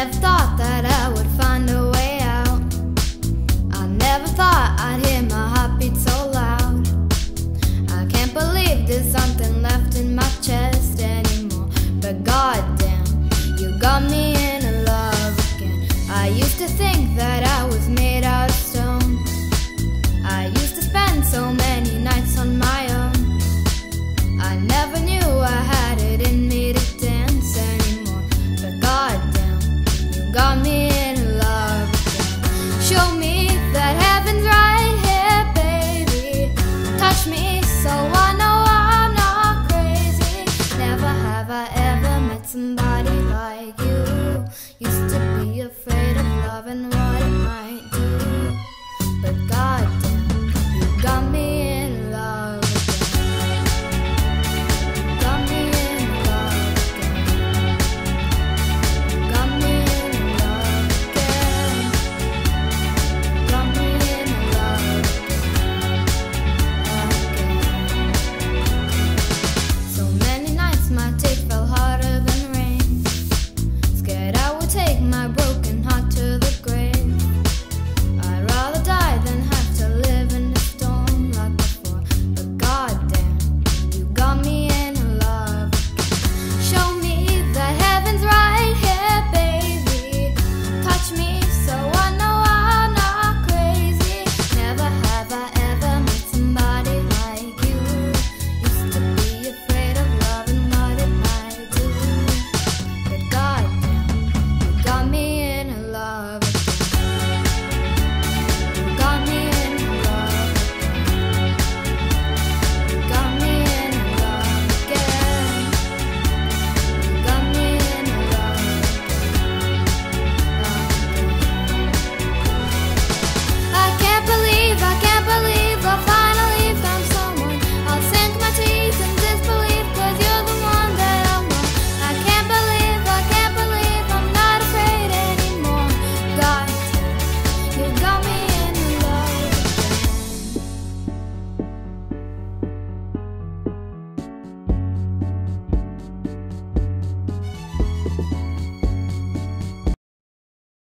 have thought that So I know I'm not crazy. Never have I ever met somebody like you. Used to be afraid of love and